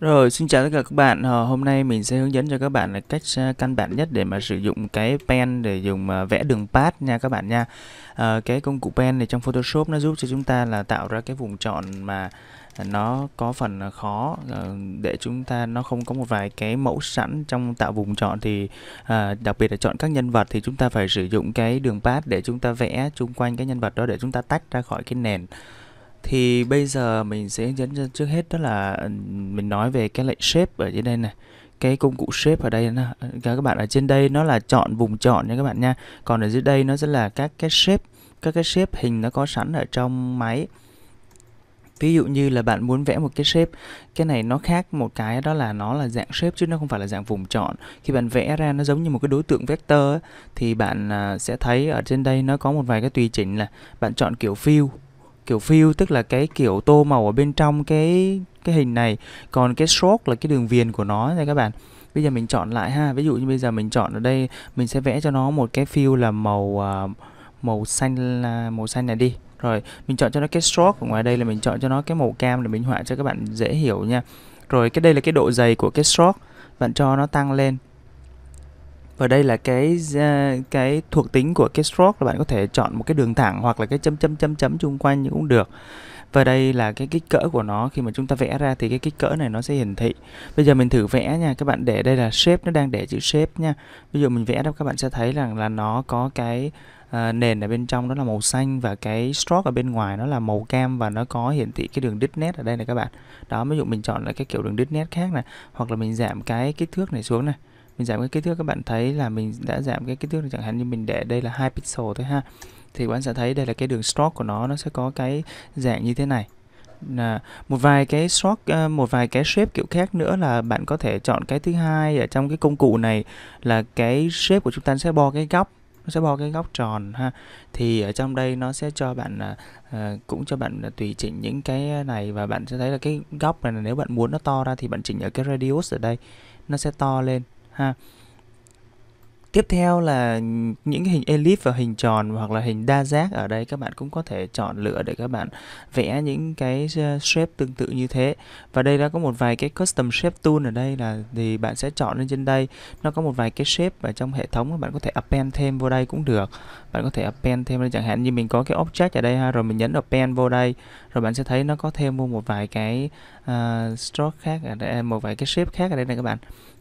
Rồi, xin chào tất cả các bạn. Ờ, hôm nay mình sẽ hướng dẫn cho các bạn là cách ờ, căn bản nhất để mà sử dụng cái pen để dùng ờ, vẽ đường path nha các bạn nha. À, cái công cụ pen này trong Photoshop nó giúp cho chúng ta là tạo ra cái vùng chọn mà nó có phần khó để chúng ta nó không có một vài cái mẫu sẵn trong tạo vùng chọn thì à, đặc biệt là chọn các nhân vật thì chúng ta phải sử dụng cái đường path để chúng ta vẽ chung quanh cái nhân vật đó để chúng ta tách ra khỏi cái nền thì bây giờ mình sẽ dẫn dẫn trước hết đó là ừ, mình nói về cái lệnh shape ở dưới đây này. Cái công cụ shape ở đây nè. Các bạn ở trên đây nó là chọn vùng chọn nha các bạn nha. Còn ở dưới đây nó sẽ là các cái shape. Các cái shape hình nó có sẵn ở trong máy. Ví dụ như là bạn muốn vẽ một cái shape cái này nó khác một cái đó là nó là dạng shape chứ nó không phải là dạng vùng chọn. Khi bạn vẽ ra nó giống như một cái đối tượng vector ấy, thì bạn à, sẽ thấy ở trên đây nó có một vài cái tùy chỉnh là bạn chọn kiểu fill kiểu fill tức là cái kiểu tô màu ở bên trong cái cái hình này. Còn cái stroke là cái đường viền của nó nha các bạn. Bây giờ mình chọn lại ha. Ví dụ như bây giờ mình chọn ở đây mình sẽ vẽ cho nó một cái fill là màu uh, màu xanh là màu xanh này đi. Rồi mình chọn cho nó cái stroke ở ngoài đây là mình chọn cho nó cái màu cam để mình họa cho các bạn dễ hiểu nha. Rồi cái đây là cái độ dày của cái stroke. Bạn cho nó tăng lên và đây là cái à, cái thuộc tính của cái stroke là bạn có thể chọn một cái đường thẳng hoặc là cái chấm chấm chấm chấm chung quanh cũng được. Và đây là cái kích cỡ của nó khi mà chúng ta vẽ ra thì cái kích cỡ này nó sẽ hiển thị. Bây giờ mình thử vẽ nha các bạn để đây là shape nó đang để chữ shape nha. Ví dụ mình vẽ đó các bạn sẽ thấy rằng là nó có cái uh, nền ở bên trong đó là màu xanh và cái stroke ở bên ngoài nó là màu cam và nó có hiển thị cái đường đít nét ở đây này các bạn. Đó ví dụ mình chọn lại cái kiểu đường đít nét khác này hoặc là mình giảm cái kích thước này xuống này mình giảm cái kích thước các bạn thấy là mình đã giảm cái kích thước chẳng hạn như mình để đây là hai pixel thôi ha thì các bạn sẽ thấy đây là cái đường stroke của nó nó sẽ có cái dạng như thế này. Là một vài cái stroke ờ, một vài cái shape kiểu khác nữa là bạn có thể chọn cái thứ hai ở trong cái công cụ này là cái shape của chúng ta sẽ bo cái góc nó sẽ bo cái góc tròn ha. Thì ở trong đây nó sẽ cho bạn à, cũng cho bạn tùy chỉnh những cái này và bạn sẽ thấy là cái góc này nếu bạn muốn nó to ra thì bạn chỉnh ở cái radius ở đây nó sẽ to lên ha Tiếp theo là những cái hình elip và hình tròn hoặc là hình đa giác ở đây các bạn cũng có thể chọn lựa để các bạn vẽ những cái ờ, shape tương tự như thế. Và đây đã có một vài cái custom shape tool ở đây là thì bạn sẽ chọn lên trên đây. Nó có một vài cái shape ở trong hệ thống bạn có thể append thêm vô đây cũng được. Bạn có thể append thêm đây chẳng hạn như mình có cái object ở đây ha rồi mình nhấn append vô đây rồi bạn sẽ thấy nó có thêm một vài cái uh, stroke khác ở đây một vài cái shape khác ở đây này các bạn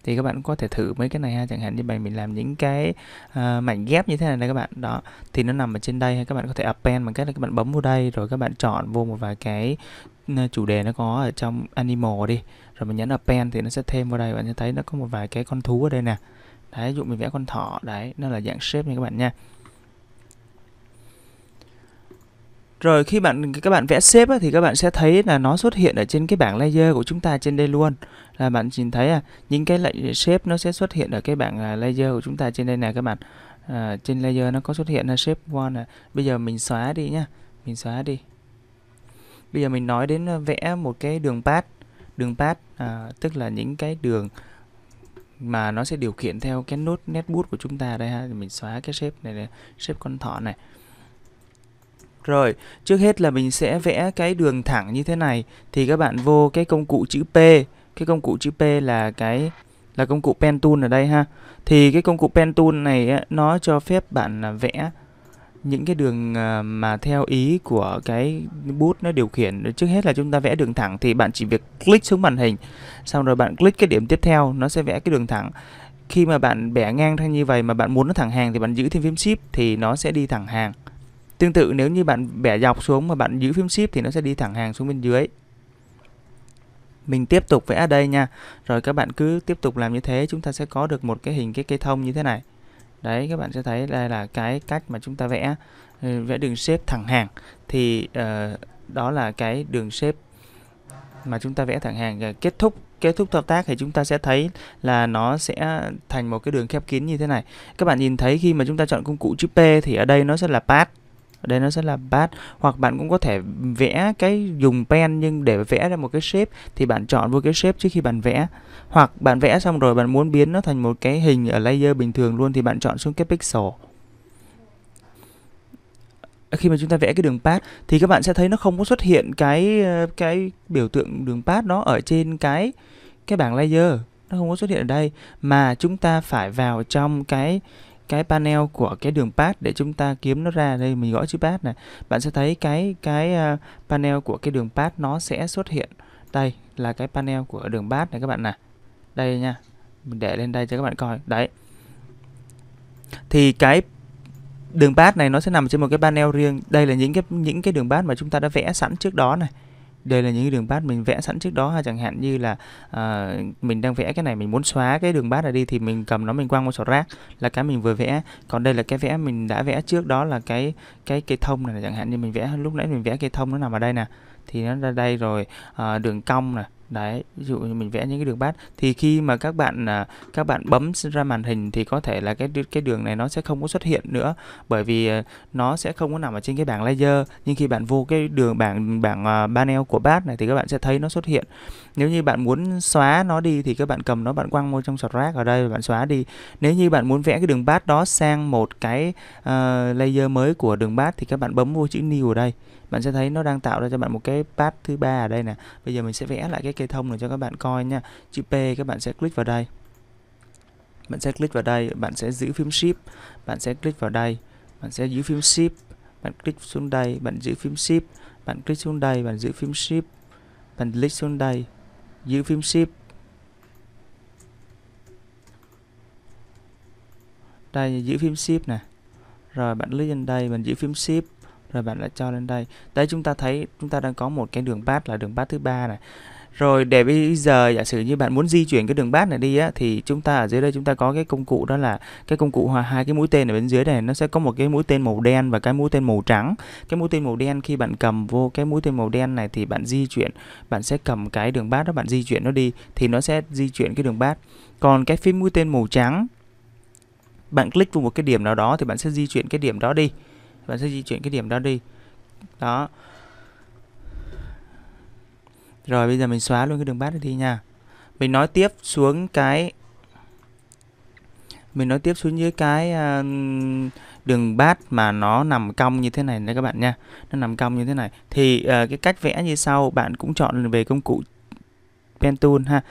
thì các bạn có thể thử mấy cái này ha chẳng hạn như bài mình làm những cái uh, mảnh ghép như thế này này các bạn. Đó thì nó nằm ở trên đây các bạn có thể append bằng cách là các bạn bấm vô đây rồi các bạn chọn vô một vài cái ờ, chủ đề nó có ở trong animal đi. Rồi mình nhấn append thì nó sẽ thêm vào đây bạn sẽ thấy nó có một vài cái con thú ở đây nè. Đấy ví dụ mình vẽ con thỏ đấy nó là dạng shape nha các bạn nha. Rồi khi bạn các bạn vẽ shape á, thì các bạn sẽ thấy là nó xuất hiện ở trên cái bảng layer của chúng ta trên đây luôn. Là bạn nhìn thấy à, những cái lệnh shape nó sẽ xuất hiện ở cái bảng à, layer của chúng ta trên đây này các bạn. À, trên layer nó có xuất hiện là shape one này. Bây giờ mình xóa đi nhá. Mình xóa đi. Bây giờ mình nói đến à, vẽ một cái đường path. Đường path à, tức là những cái đường mà nó sẽ điều khiển theo cái nút bút của chúng ta đây ha. Mình xóa cái shape này, này shape con thỏ này rồi, trước hết là mình sẽ vẽ cái đường thẳng như thế này. Thì các bạn vô cái công cụ chữ P. Cái công cụ chữ P là cái là công cụ pen tool ở đây ha. Thì cái công cụ pen tool này á, nó cho phép bạn vẽ những cái đường à, mà theo ý của cái bút nó điều khiển. Trước hết là chúng ta vẽ đường thẳng thì bạn chỉ việc click xuống màn hình. Xong rồi bạn click cái điểm tiếp theo nó sẽ vẽ cái đường thẳng. Khi mà bạn bẻ ngang ra như vậy mà bạn muốn nó thẳng hàng thì bạn giữ thêm phím shift thì nó sẽ đi thẳng hàng. Tương tự nếu như bạn bẻ dọc xuống mà bạn giữ phím shift thì nó sẽ đi thẳng hàng xuống bên dưới. Mình tiếp tục vẽ ở đây nha. Rồi các bạn cứ tiếp tục làm như thế chúng ta sẽ có được một cái hình cái cây thông như thế này. Đấy các bạn sẽ thấy đây là cái cách mà chúng ta vẽ ừ, vẽ đường xếp thẳng hàng thì uh, đó là cái đường xếp mà chúng ta vẽ thẳng hàng kết thúc kết thúc thao tác thì chúng ta sẽ thấy là nó sẽ thành một cái đường khép kín như thế này các bạn nhìn thấy khi mà chúng ta chọn công cụ chữ P thì ở đây nó sẽ là path ở đây nó sẽ là path hoặc bạn cũng có thể vẽ cái dùng pen nhưng để vẽ ra một cái shape thì bạn chọn vô cái shape trước khi bạn vẽ. Hoặc bạn vẽ xong rồi bạn muốn biến nó thành một cái hình ở layer bình thường luôn thì bạn chọn xuống cái pixel. Khi mà chúng ta vẽ cái đường path thì các bạn sẽ thấy nó không có xuất hiện cái ờ, cái biểu tượng đường path đó ở trên cái cái bảng layer. Nó không có xuất hiện ở đây. Mà chúng ta phải vào trong cái cái panel của cái đường path để chúng ta kiếm nó ra. Đây mình gõ chữ path này. Bạn sẽ thấy cái cái uh, panel của cái đường path nó sẽ xuất hiện. Đây là cái panel của đường path này các bạn này đây nha. Mình để lên đây cho các bạn coi. Đấy. Thì cái đường path này nó sẽ nằm trên một cái panel riêng. Đây là những cái những cái đường path mà chúng ta đã vẽ sẵn trước đó này đây là những cái đường bát mình vẽ sẵn trước đó ha chẳng hạn như là uh, mình đang vẽ cái này mình muốn xóa cái đường bát này đi thì mình cầm nó mình quăng vào sổ rác là cái mình vừa vẽ. Còn đây là cái vẽ mình đã vẽ trước đó là cái cái cây thông này chẳng hạn như mình vẽ lúc nãy mình vẽ cây thông nó nằm ở đây nè thì nó ra đây rồi uh, đường cong này đấy ví dụ như mình vẽ những cái đường bát thì khi mà các bạn à, các bạn bấm ra màn hình thì có thể là cái cái đường này nó sẽ không có xuất hiện nữa. Bởi vì à, nó sẽ không có nằm ở trên cái bảng layer. Nhưng khi bạn vô cái đường bảng bảng à, panel của bát này thì các bạn sẽ thấy nó xuất hiện. Nếu như bạn muốn xóa nó đi thì các bạn cầm nó bạn quăng vô trong sọt rác ở đây và bạn xóa đi. Nếu như bạn muốn vẽ cái đường bát đó sang một cái uh, layer mới của đường bát thì các bạn bấm vô chữ new ở đây bạn sẽ thấy nó đang tạo ra cho bạn một cái path thứ ba ở đây nè. Bây giờ mình sẽ vẽ lại cái cây thông này cho các bạn coi nha. Chữ P, các bạn sẽ click vào đây. Bạn sẽ click vào đây, bạn sẽ giữ phím shift. Bạn sẽ click vào đây, bạn sẽ giữ phím shift. Bạn click xuống đây, bạn giữ phím shift. Bạn click xuống đây, bạn giữ phím shift. Bạn click xuống đây, giữ phím shift. Đây, giữ phím shift nè. Rồi, bạn click lên đây, bạn giữ phím shift rồi bạn lại cho lên đây đấy chúng ta thấy chúng ta đang có một cái đường path là đường path thứ ba này rồi để bây giờ giả sử như bạn muốn di chuyển cái đường bát này đi á thì chúng ta ở dưới đây chúng ta có cái công cụ đó là cái công cụ hòa hai cái mũi tên ở bên dưới này nó sẽ có một cái mũi tên màu đen và cái mũi tên màu trắng. Cái mũi tên màu đen khi bạn cầm vô cái mũi tên màu đen này thì bạn di chuyển, bạn sẽ cầm cái đường bát đó bạn di chuyển nó đi thì nó sẽ di chuyển cái đường bát. Còn cái phím mũi tên màu trắng bạn click vào một cái điểm nào đó thì bạn sẽ di chuyển cái điểm đó đi bạn sẽ di chuyển cái điểm đó đi. Đó. Rồi bây giờ mình xóa luôn cái đường bát đi nha. Mình nói tiếp xuống cái mình nói tiếp xuống dưới cái uh, đường bát mà nó nằm cong như thế này nha các bạn nha. Nó nằm cong như thế này. Thì uh, cái cách vẽ như sau bạn cũng chọn về công cụ pen tool ha.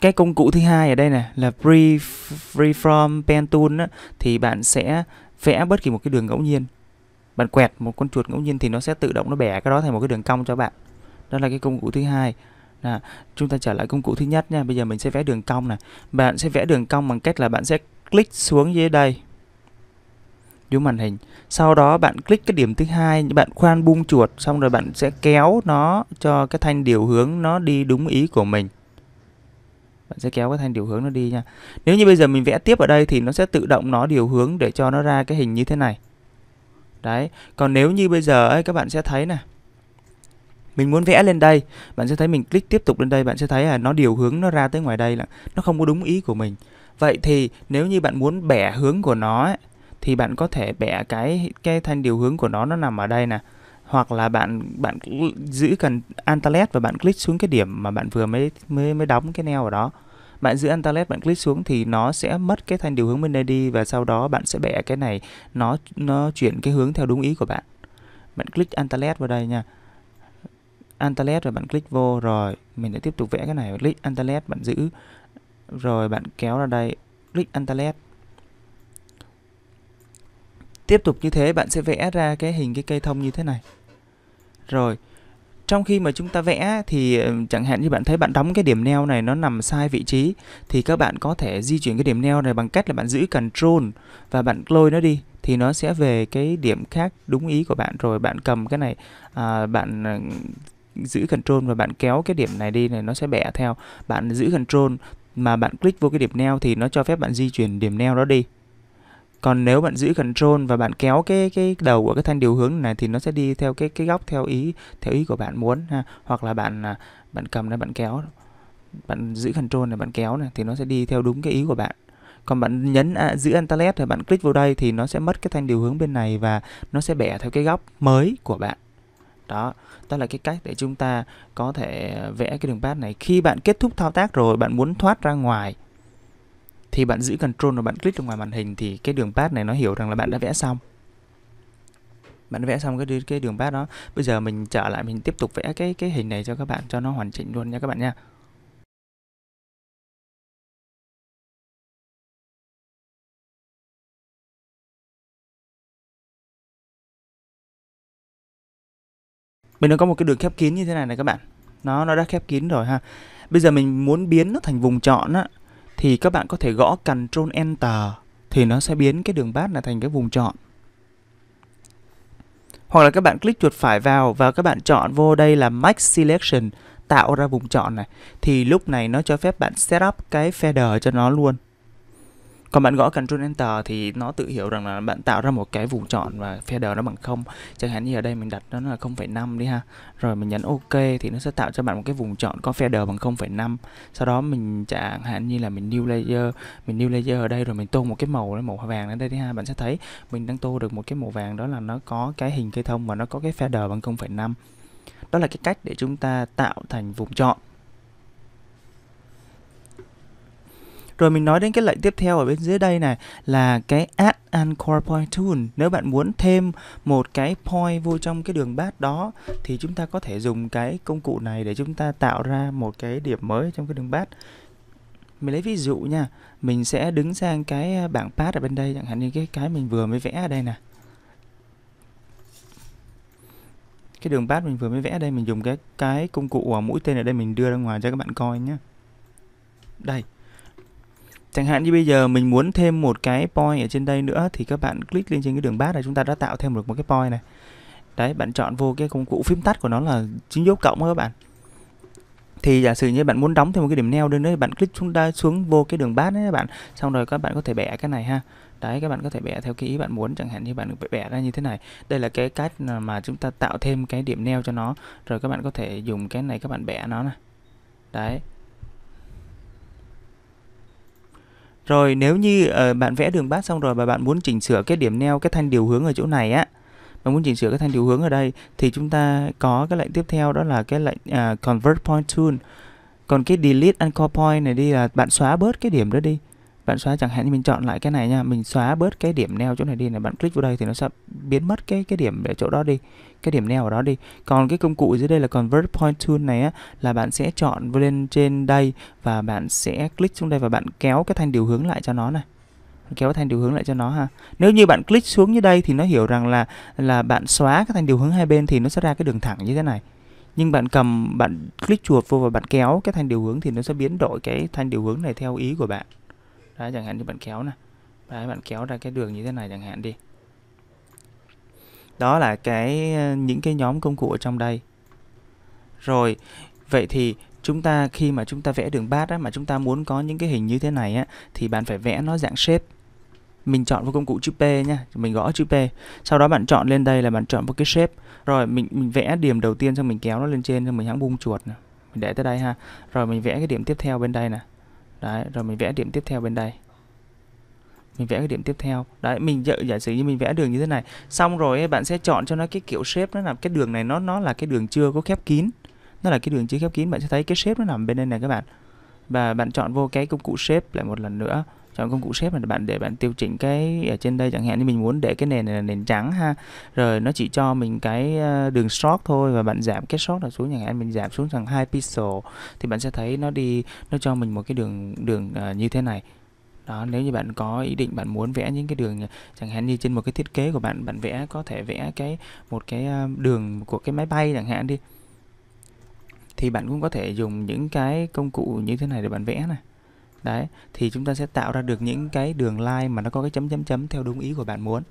Cái công cụ thứ hai ở đây này là free freeform pen tool á, thì bạn sẽ vẽ bất kỳ một cái đường ngẫu nhiên bạn quẹt một con chuột ngẫu nhiên thì nó sẽ tự động nó bẻ cái đó thành một cái đường cong cho bạn. Đó là cái công cụ thứ hai. Là chúng ta trở lại công cụ thứ nhất nha. Bây giờ mình sẽ vẽ đường cong này bạn sẽ vẽ đường cong bằng cách là bạn sẽ click xuống dưới đây. Dưới màn hình. Sau đó bạn click cái điểm thứ hai, bạn khoan bung chuột, xong rồi bạn sẽ kéo nó cho cái thanh điều hướng nó đi đúng ý của mình. Bạn sẽ kéo cái thanh điều hướng nó đi nha. Nếu như bây giờ mình vẽ tiếp ở đây thì nó sẽ tự động nó điều hướng để cho nó ra cái hình như thế này đấy còn nếu như bây giờ ấy các bạn sẽ thấy này. Mình muốn vẽ lên đây bạn sẽ thấy mình click tiếp tục lên đây bạn sẽ thấy là nó điều hướng nó ra tới ngoài đây là nó không có đúng ý của mình. Vậy thì nếu như bạn muốn bẻ hướng của nó ấy, thì bạn có thể bẻ cái cái thanh điều hướng của nó nó nằm ở đây nè. Hoặc là bạn bạn giữ cần Alt và bạn click xuống cái điểm mà bạn vừa mới mới mới đóng cái neo ở đó bạn giữ Antalet bạn click xuống thì nó sẽ mất cái thanh điều hướng bên đây đi và sau đó bạn sẽ bẻ cái này. Nó nó chuyển cái hướng theo đúng ý của bạn. Bạn click Antalet vào đây nha. Antalet rồi bạn click vô rồi. Mình sẽ tiếp tục vẽ cái này. Click Antalet bạn giữ. Rồi bạn kéo ra đây. Click Antalet tiếp tục như thế, bạn sẽ vẽ ra cái hình cái cây thông như thế này. Rồi trong khi mà chúng ta vẽ thì ờ, chẳng hạn như bạn thấy bạn đóng cái điểm neo này nó nằm sai vị trí thì các bạn có thể di chuyển cái điểm neo này bằng cách là bạn giữ control và bạn lôi nó đi thì nó sẽ về cái điểm khác đúng ý của bạn. Rồi bạn cầm cái này à, bạn ờ, giữ control và bạn kéo cái điểm này đi này nó sẽ bẻ theo. Bạn giữ control mà bạn click vô cái điểm neo thì nó cho phép bạn di chuyển điểm neo đó đi còn nếu bạn giữ control và bạn kéo cái cái đầu của cái thanh điều hướng này thì nó sẽ đi theo cái cái góc theo ý theo ý của bạn muốn ha. Hoặc là bạn à, bạn cầm này bạn kéo. Bạn giữ control này bạn kéo này thì nó sẽ đi theo đúng cái ý của bạn. Còn bạn nhấn à, giữ Alt rồi bạn click vào đây thì nó sẽ mất cái thanh điều hướng bên này và nó sẽ bẻ theo cái góc mới của bạn. Đó đó là cái cách để chúng ta có thể vẽ cái đường path này. Khi bạn kết thúc thao tác rồi bạn muốn thoát ra ngoài thì bạn giữ Control và bạn click ra ngoài màn hình thì cái đường path này nó hiểu rằng là bạn đã vẽ xong. Bạn vẽ xong cái cái đường path đó. Bây giờ mình trở lại, mình tiếp tục vẽ cái cái hình này cho các bạn, cho nó hoàn chỉnh luôn nha các bạn nha. Mình nó có một cái đường khép kín như thế này này các bạn. Nó nó đã khép kín rồi ha. Bây giờ mình muốn biến nó thành vùng chọn á thì các bạn có thể gõ Ctrl Enter thì nó sẽ biến cái đường bát này thành cái vùng chọn. Hoặc là các bạn click chuột phải vào và các bạn chọn vô đây là Max Selection, tạo ra vùng chọn này thì lúc này nó cho phép bạn setup cái fader cho nó luôn còn bạn gõ Ctrl Enter thì nó tự hiểu rằng là bạn tạo ra một cái vùng chọn và fader nó bằng không. Chẳng hạn như ở đây mình đặt nó là 0,5 đi ha. Rồi mình nhấn OK thì nó sẽ tạo cho bạn một cái vùng chọn có fader bằng 0,5 sau đó mình chẳng hạn như là mình new layer mình new layer ở đây rồi mình tô một cái màu màu vàng ở đây đi ha. Bạn sẽ thấy mình đang tô được một cái màu vàng đó là nó có cái hình cây thông và nó có cái fader bằng 0,5 đó là cái cách để chúng ta tạo thành vùng chọn. Rồi mình nói đến cái lệnh tiếp theo ở bên dưới đây này là cái add anchor point tool. Nếu bạn muốn thêm một cái point vô trong cái đường bát đó thì chúng ta có thể dùng cái công cụ này để chúng ta tạo ra một cái điểm mới trong cái đường bát. Mình lấy ví dụ nha, mình sẽ đứng sang cái à, bảng path ở bên đây chẳng hạn như cái cái mình vừa mới vẽ ở đây nè. Cái đường path mình vừa mới vẽ ở đây mình dùng cái cái công cụ à, mũi tên ở đây mình đưa ra ngoài cho các bạn coi nhé. Đây Chẳng hạn như bây giờ mình muốn thêm một cái point ở trên đây nữa thì các bạn click lên trên cái đường bát này chúng ta đã tạo thêm được một cái point này. Đấy, bạn chọn vô cái công cụ phím tắt của nó là chính dấu cộng đó các bạn. Thì giả sử như bạn muốn đóng thêm một cái điểm neo lên thì bạn click chúng ta xuống vô cái đường bát đấy các bạn. Xong rồi các bạn có thể bẻ cái này ha. Đấy, các bạn có thể bẻ theo cái ý bạn muốn, chẳng hạn như bạn bẻ ra như thế này. Đây là cái cách mà chúng ta tạo thêm cái điểm neo cho nó. Rồi các bạn có thể dùng cái này các bạn bẻ nó này. Đấy, Rồi nếu như uh, bạn vẽ đường bát xong rồi và bạn muốn chỉnh sửa cái điểm neo cái thanh điều hướng ở chỗ này á, bạn muốn chỉnh sửa cái thanh điều hướng ở đây thì chúng ta có cái lệnh tiếp theo đó là cái lệnh uh, convert point tool. Còn cái delete anchor point này đi là bạn xóa bớt cái điểm đó đi. Bạn xóa chẳng hạn như mình chọn lại cái này nha, mình xóa bớt cái điểm neo chỗ này đi này, bạn click vào đây thì nó sẽ biến mất cái cái điểm ở chỗ đó đi cái điểm neo ở đó đi. Còn cái công cụ dưới đây là convert point tool này á là bạn sẽ chọn lên trên đây và bạn sẽ click xuống đây và bạn kéo cái thanh điều hướng lại cho nó này. Kéo thanh điều hướng lại cho nó ha. Nếu như bạn click xuống như đây thì nó hiểu rằng là là bạn xóa cái thanh điều hướng hai bên thì nó sẽ ra cái đường thẳng như thế này. Nhưng bạn cầm bạn click chuột vô và bạn kéo cái thanh điều hướng thì nó sẽ biến đổi cái thanh điều hướng này theo ý của bạn đấy chẳng hạn như bạn kéo này đấy bạn kéo ra cái đường như thế này chẳng hạn đi. Đó là cái ờ, những cái nhóm công cụ ở trong đây. Rồi vậy thì chúng ta khi mà chúng ta vẽ đường bát á, mà chúng ta muốn có những cái hình như thế này á thì bạn phải vẽ nó dạng shape. Mình chọn vào công cụ chữ P nha mình gõ chữ P. Sau đó bạn chọn lên đây là bạn chọn vào cái shape. Rồi mình mình vẽ điểm đầu tiên xong mình kéo nó lên trên xong mình hãng bung chuột nè. Mình để tới đây ha. Rồi mình vẽ cái điểm tiếp theo bên đây nè đấy rồi mình vẽ điểm tiếp theo bên đây. Mình vẽ cái điểm tiếp theo. Đấy mình giả, giả sử như mình vẽ đường như thế này. Xong rồi ấy, bạn sẽ chọn cho nó cái kiểu shape nó làm cái đường này nó nó là cái đường chưa có khép kín. Nó là cái đường chưa khép kín. Bạn sẽ thấy cái shape nó nằm bên đây này các bạn. Và bạn chọn vô cái công cụ shape lại một lần nữa chọn công cụ shape là bạn để bạn tiêu chỉnh cái ở trên đây chẳng hạn. Như mình muốn để cái nền này là nền trắng ha rồi nó chỉ cho mình cái ờ, đường stroke thôi và bạn giảm cái stroke là xuống chẳng hạn mình giảm xuống thành hai pixel thì bạn sẽ thấy nó đi nó cho mình một cái đường đường uh, như thế này. Đó nếu như bạn có ý định bạn muốn vẽ những cái đường ờ, chẳng hạn như trên một cái thiết kế của bạn bạn vẽ có thể vẽ cái một cái đường của cái máy bay chẳng hạn đi thì bạn cũng có thể dùng những cái công cụ như thế này để bạn vẽ này đấy thì chúng ta sẽ tạo ra được những cái đường line mà nó có cái chấm chấm chấm theo đúng ý của bạn muốn.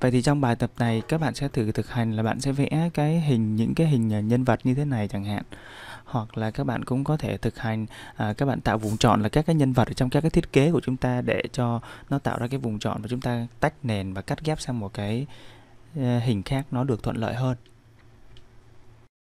Vậy thì trong bài tập này các bạn sẽ thử thực hành là bạn sẽ vẽ cái hình những cái hình à, nhân vật như thế này chẳng hạn. Hoặc là các bạn cũng có thể thực hành à, các bạn tạo vùng chọn là các cái nhân vật ở trong các cái thiết kế của chúng ta để cho nó tạo ra cái vùng chọn và chúng ta tách nền và cắt ghép sang một cái à, hình khác nó được thuận lợi hơn.